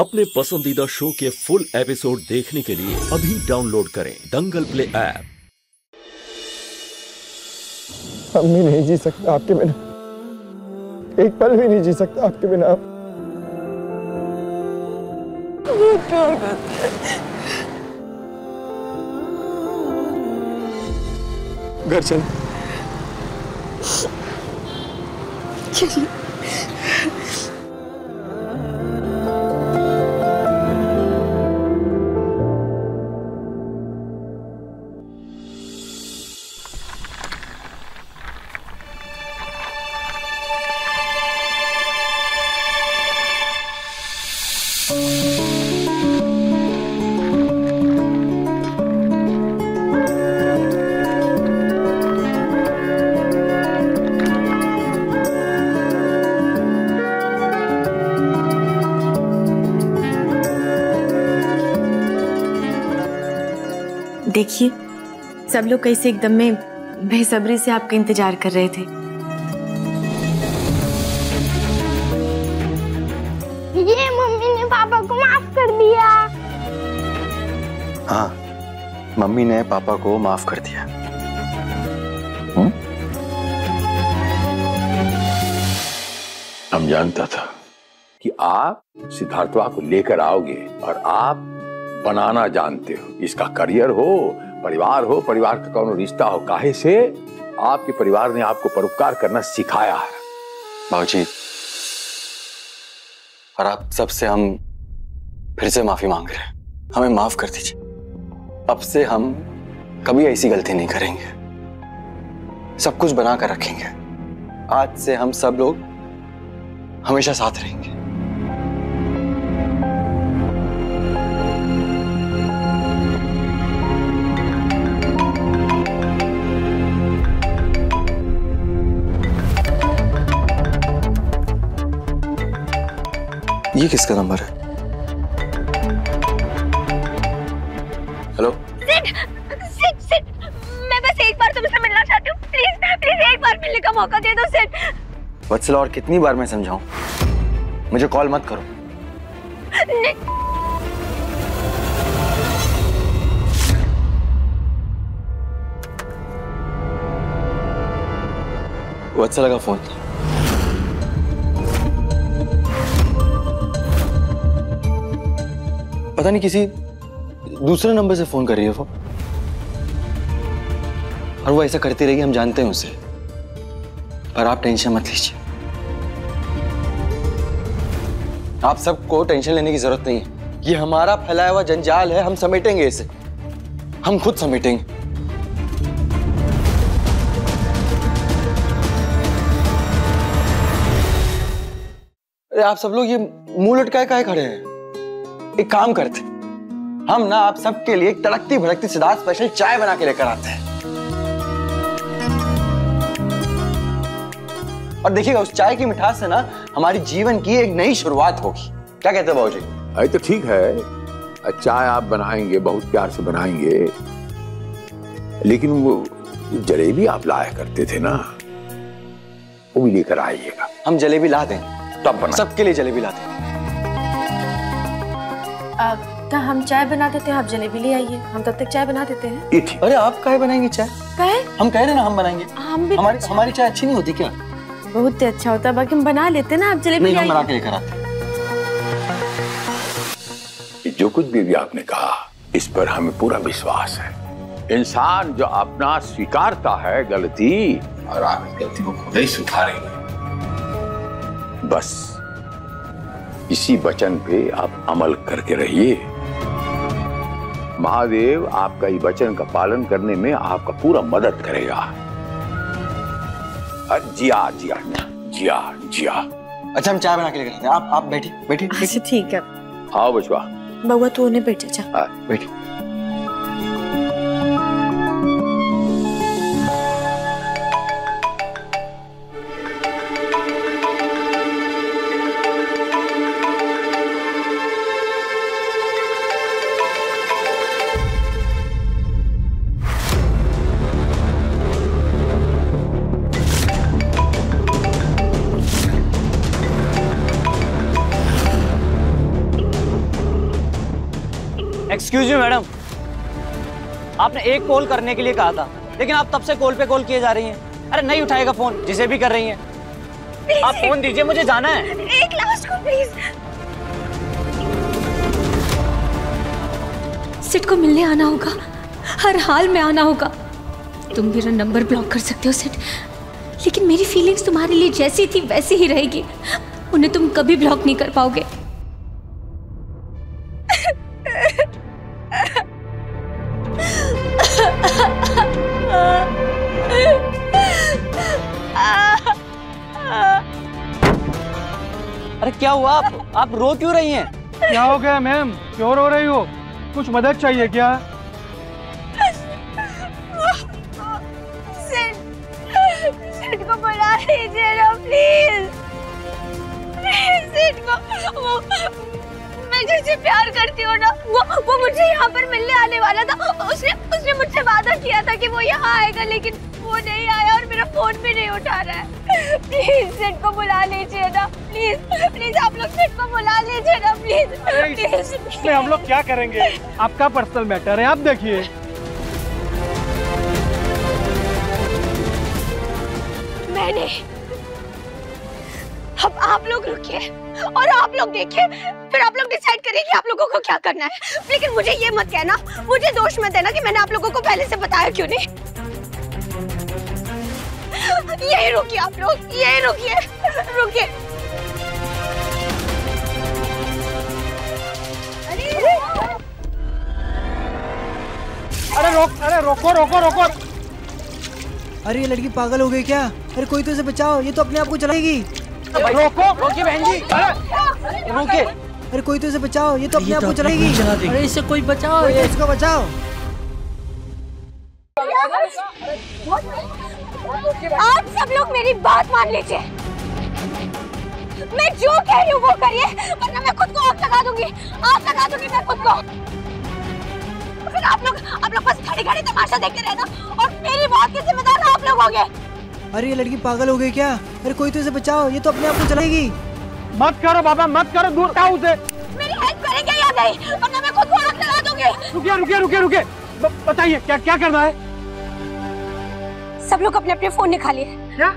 अपने पसंदीदा शो के फुल एपिसोड देखने के लिए अभी डाउनलोड करें दंगल प्ले ऐप। मम्मी नहीं जी सकता आपके बिना। एक पल भी नहीं जी सकता आपके बिना आप। घर चल। देखिए। सब लोग कैसे एकदम में बेसब्री से आपका इंतज़ार कर रहे थे। ये मम्मी ने पापा को माफ़ कर दिया। हाँ मम्मी ने पापा को माफ़ कर दिया। हम जानता था कि आप सिद्धार्थवा को लेकर आओगे और आप बनाना जानते हो। इसका करियर हो, परिवार हो, परिवार का कौन रिश्ता हो, काहे से? आपके परिवार ने आपको परोपकार करना सिखाया है। बाबूजी, और आप सबसे हम फिर से माफ़ी मांग रहे हैं। हमें माफ़ कर दीजिए। अब से हम कभी ऐसी गलती नहीं करेंगे। सब कुछ बना कर रखेंगे। आज से हम सब लोग हमेशा साथ रहेंगे। ये किसका नंबर है? हेलो मैं बस एक बार तुमसे मिलना चाहती हूँ। प्लीज़ प्लीज़ एक बार मिलने का मौका दे दो सिड वत्सला और कितनी बार मैं समझाऊं? मुझे कॉल मत करो। वत्सला का फ़ोन पता नहीं किसी दूसरे नंबर से फ़ोन कर रही है वो। और वो ऐसा करती रहेगी, हम जानते हैं उसे। पर आप टेंशन मत लीजिए। आप सबको टेंशन लेने की ज़रूरत नहीं है। ये हमारा फैलाया हुआ जंजाल है, हम समेटेंगे इसे। हम खुद समेटेंगे। अरे आप सब लोग, ये मुँह लटकाए काहे खड़े हैं? एक काम करते हम ना आप सबके लिए एक तड़कती भड़कती सिद्धार्थ स्पेशल चाय बना के लेकर आते हैं। और देखिएगा उस चाय की मिठास से ना हमारी जीवन की एक नई शुरुआत होगी। क्या कहते हैं बाबूजी? अरे तो ठीक है। चाय आप बनाएँगे बहुत प्यार से बनाएँगे। लेकिन वो जलेबी आप लाया करते थे ना वो भी लेकर आइएगा। हम जलेबी ला दें। तब बना। सबके लिए जलेबी ला दें। क्या हम चाय बना देते हैं आप जलेबी ले आइए। हम तब तक चाय बना देते हैं। अरे आप काहे बनाएँगे चाय? कहे? हम कह रहे हैं ना हम बनाएँगे। हम भी हमारी हमारी चाय अच्छी नहीं होती क्या? बहुत ही अच्छा होता है बाकी हम बना लेते हैं ना आप जलेबी नहीं हम बना के लेकर आते जो कुछ भी, भी आपने कहा इस पर हमें पूरा विश्वास है। इंसान जो अपना स्वीकारता है गलती और आप गलती को खुद ही सुधारेंगे बस। इसी वचन पे आप अमल करके रहिए। महादेव आपका ये वचन का पालन करने में आपका पूरा मदद करेगा। जिया जिया जिया जिया। अच्छा हम चाय बना के लेकर आते हैं। आप आप बैठिए बैठिए। अच्छा ठीक है। आओ बचवा। बउआ तू उन्हें बैठ जा बैठिए। आपने एक कॉल करने के लिए कहा था लेकिन आप तब से कॉल पे कॉल किए जा रही हैं। अरे नहीं उठाएगा फ़ोन जिसे भी कर रही हैं। आप फ़ोन दीजिए मुझे जाना है। एक लास्ट कॉल प्लीज़ सिट को मिलने आना होगा हर हाल में आना होगा। तुम मेरा नंबर ब्लॉक कर सकते हो सिट। लेकिन मेरी फीलिंग्स तुम्हारे लिए जैसी थी वैसी ही रहेगी। उन्हें तुम कभी ब्लॉक नहीं कर पाओगे। अरे क्या हुआ? आप आप रो क्यों रही हैं? क्या हो गया मैम? क्यों रो रही हो? कुछ मदद चाहिए क्या? सिट सिट को बुला लीजिए ना प्लीज़। प्लीज़ को वो मैं जिससे प्यार करती हूँ ना वो वो मुझे यहाँ पर मिलने आने वाला था। उसने उसने मुझसे वादा किया था कि वो यहाँ आएगा लेकिन वो नहीं आया और मेरा फ़ोन भी नहीं उठा रहा है। प्लीज़ सिट को बुला लीजिए ना। प्लीज़ प्लीज़ आप लोग सिट को बुला लीजिए ना प्लीज़ प्लीज़ इसमें हम लोग क्या करेंगे? आपका पर्सनल मैटर है आप देखिए। मैंने अब आप लोग रुकिए और आप लोग देखिए फिर आप लोग डिसाइड करिए कि आप लोगों को क्या करना है। लेकिन मुझे ये मत कहना मुझे दोष मत देना कि मैंने आप लोगों को पहले से बताया क्यों नहीं। यही रुकिए आप लोग यही रुकिए रुकिए। अरे रोक अरे रोको रोको रोको। अरे ये लड़की पागल हो गई क्या? अरे कोई तो इसे बचाओ ये तो अपने आप को चलाएगी। रोको रोकिए बहन जी। रुकिए। अरे कोई तो इसे बचाओ ये तो अपने आप को चलाएगी। अरे इससे कोई बचाओ। इसको बचाओ। आप सब लोग मेरी बात मान लीजिए। मैं जो कह रही हूँ वो करिए वरना मैं खुद को आग लगा दूँगी। आग लगा दूँगी मैं खुद को। फिर आप लोग आप लोग बस खड़े खड़े तमाशा देखते रहना और मेरी बात के जिम्मेदार आप लोग होंगे। अरे ये लड़की पागल हो गई क्या? अरे कोई तो इसे बचाओ ये तो अपने आप को चलेगी मत करो बाबा मत करो दूर हटाओ उसे। मेरी हेल्प करेंगे या नहीं? वरना मैं खुद को आग लगा दूँगी। रुकिए रुकिए रुकिए रुकिए। बताइए क्या क्या करना है? सब लोग अपने अपने फ़ोन निकालिए क्या?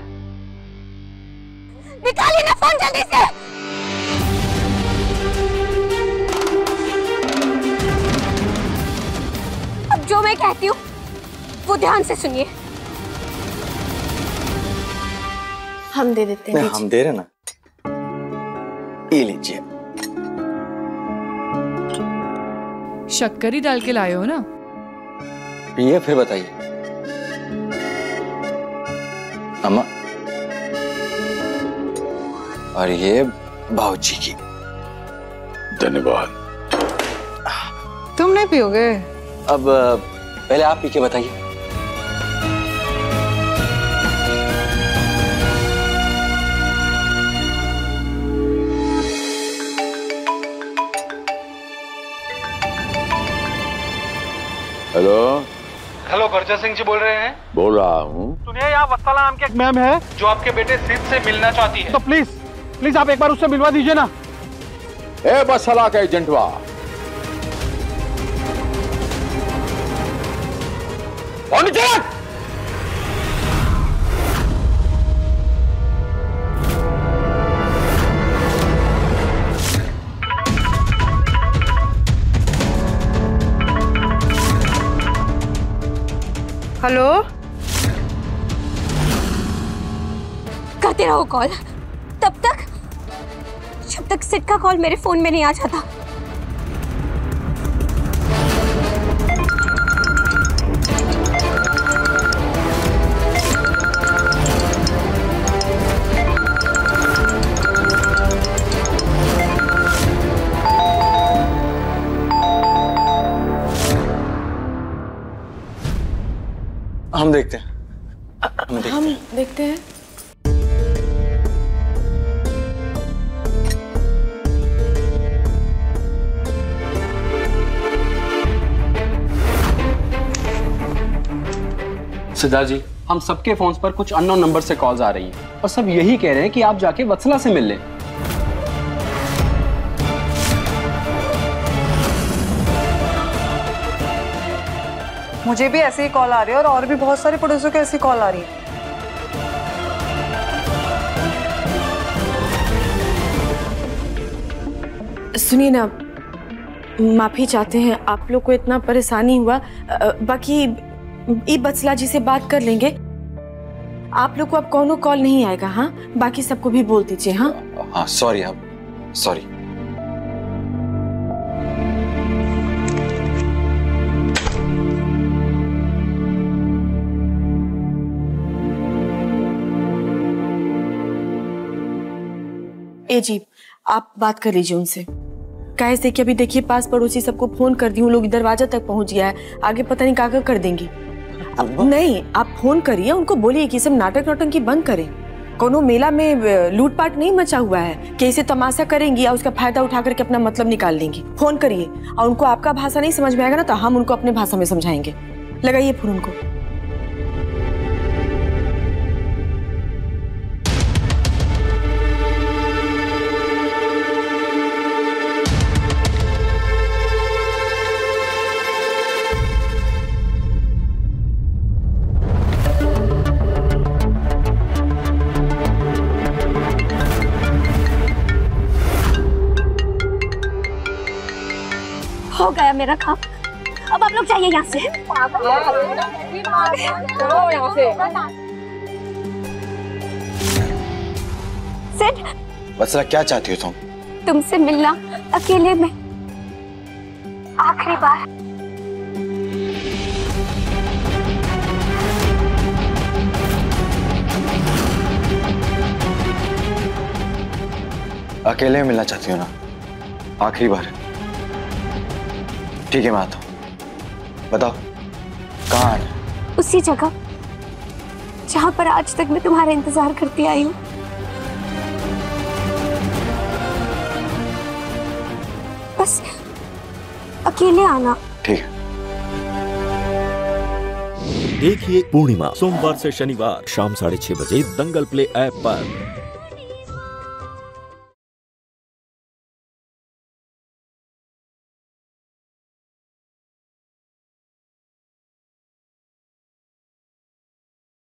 निकालिए ना फ़ोन जल्दी से! अब जो मैं कहती हूँ वो ध्यान से सुनिए। हम दे देते हैं हम दे रहे ना। ये लीजिए। शक्कर ही डाल के लाए हो ना? पिए फिर बताइए। अम्मा और ये भाऊजी की धन्यवाद तुम नहीं पियोगे? अब पहले आप पी के बताइए। हेलो हेलो गर्जा सिंह जी बोल रहे हैं? बोल रहा हूँ। सुनिए यहाँ वत्सला नाम की एक मैम है जो आपके बेटे सिद्ध से मिलना चाहती है। तो प्लीज़ प्लीज़ आप एक बार उससे मिलवा दीजिए ना। ए बस सलाह का एजेंटवा। फ़ोन हेलो करते रहो कॉल तब तक, जब तक सिट का कॉल मेरे फ़ोन में नहीं आ जाता। हम देखते हैं। हम देखते हम हैं। देखते हैं। सिद्धार्थ जी हम सबके फोन्स पर कुछ अननोन नंबर से कॉल्स आ रही हैं और सब यही कह रहे हैं कि आप जाके वत्सला से मिल लें। मुझे भी ऐसे ही कॉल आ रही है और और भी बहुत सारे पड़ोसियों के ऐसी कॉल आ रही है। सुनिए ना माफ़ी चाहते हैं आप लोग को इतना परेशानी हुआ बाकी ई बचला जी से बात कर लेंगे। आप लोग को अब कौनो कॉल नहीं आएगा हाँ? बाकी सबको भी बोल दीजिए हाँ? हाँ सॉरी आप सॉरी ए जी आप बात कर लीजिए उनसे। कैसे कि अभी देखिए पास पड़ोसी सबको फ़ोन कर दी हूँ लोग दरवाज़ा तक पहुँच गया है। आगे पता नहीं क्या कर देंगी। अब नहीं आप फ़ोन करिए उनको बोलिए कि सब नाटक नौटंकी बंद करें। कोनो मेला में लूटपाट नहीं मचा हुआ है कि इसे तमाशा करेंगी या उसका फ़ायदा उठा करके अपना मतलब निकाल लेंगी। फ़ोन करिए। और उनको आपका भाषा नहीं समझ में आएगा ना तो हम उनको अपने भाषा में समझाएँगे। लगाइए फ़ोन उनको। हो गया मेरा काम। अब आप लोग जाइए यहाँ से। सेठ वत्सला क्या चाहती हो तुम? तुमसे मिलना अकेले में आखिरी बार। अकेले मिलना चाहती हो ना? आखिरी बार। ठीक है मैं आता हूँ। बताओ कहाँ आना उसी जगह जहाँ पर आज तक मैं तुम्हारा इंतज़ार करती आई हूँ। बस अकेले आना। ठीक है। देखिए पूर्णिमा सोमवार से शनिवार शाम साढ़े छह बजे दंगल प्ले ऐप पर।